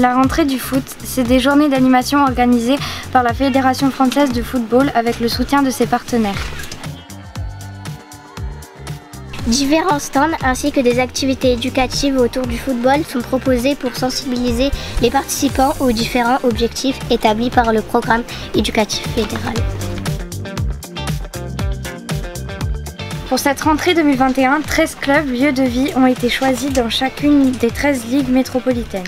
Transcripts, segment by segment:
La rentrée du foot, c'est des journées d'animation organisées par la Fédération française de football avec le soutien de ses partenaires. Différents stands ainsi que des activités éducatives autour du football sont proposés pour sensibiliser les participants aux différents objectifs établis par le programme éducatif fédéral. Pour cette rentrée 2021, 13 clubs lieux de vie ont été choisis dans chacune des 13 ligues métropolitaines.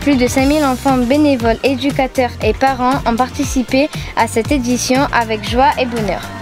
Plus de 5000 enfants bénévoles, éducateurs et parents ont participé à cette édition avec joie et bonheur.